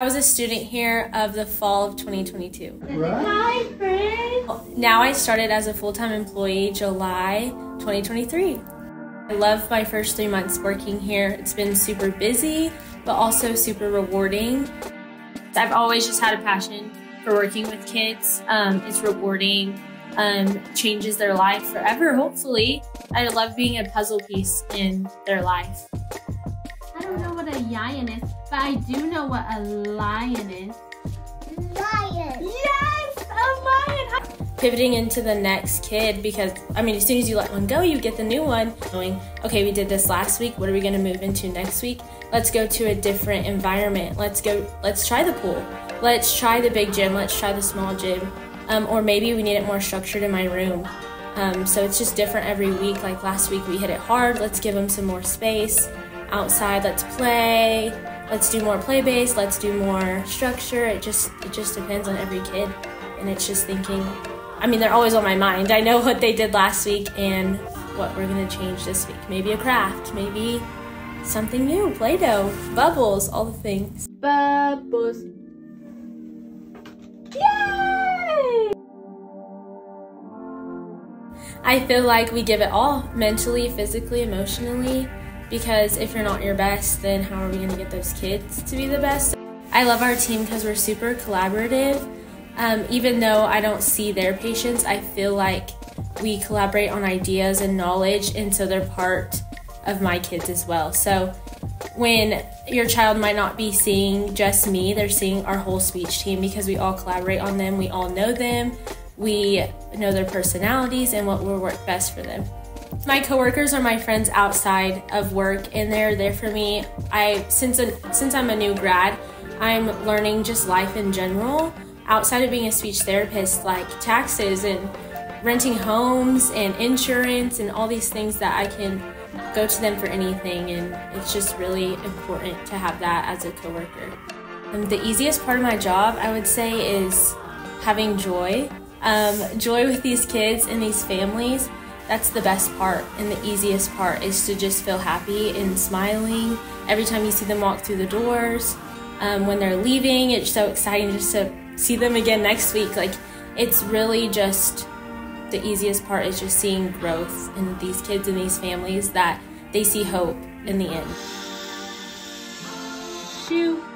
I was a student here of the fall of 2022. Hi, friends. Now I started as a full-time employee July 2023. I love my first three months working here. It's been super busy, but also super rewarding. I've always just had a passion for working with kids. Um, it's rewarding, um, changes their life forever, hopefully. I love being a puzzle piece in their life. I what a lion is, but I do know what a lion is. Lion. Yes, a lion. Pivoting into the next kid because, I mean, as soon as you let one go, you get the new one. Going, okay, we did this last week. What are we going to move into next week? Let's go to a different environment. Let's go, let's try the pool. Let's try the big gym. Let's try the small gym. Um, or maybe we need it more structured in my room. Um, so it's just different every week. Like last week, we hit it hard. Let's give them some more space. Outside, let's play. Let's do more play based. Let's do more structure. It just it just depends on every kid, and it's just thinking. I mean, they're always on my mind. I know what they did last week and what we're gonna change this week. Maybe a craft. Maybe something new. Play-Doh, bubbles, all the things. Bubbles. Yay! I feel like we give it all mentally, physically, emotionally, because if you're not your best, then how are we going to get those kids to be the best? I love our team because we're super collaborative. Um, even though I don't see their patients, I feel like we collaborate on ideas and knowledge, and so they're part of my kids as well. So when your child might not be seeing just me, they're seeing our whole speech team because we all collaborate on them, we all know them, we know their personalities and what will work best for them. My coworkers are my friends outside of work and they're there for me. I since a, since I'm a new grad, I'm learning just life in general outside of being a speech therapist like taxes and renting homes and insurance and all these things that I can go to them for anything and it's just really important to have that as a coworker. The easiest part of my job I would say is having joy. Um, joy with these kids and these families that's the best part and the easiest part is to just feel happy and smiling every time you see them walk through the doors. Um, when they're leaving it's so exciting just to see them again next week. Like it's really just the easiest part is just seeing growth in these kids and these families that they see hope in the end. Shoot.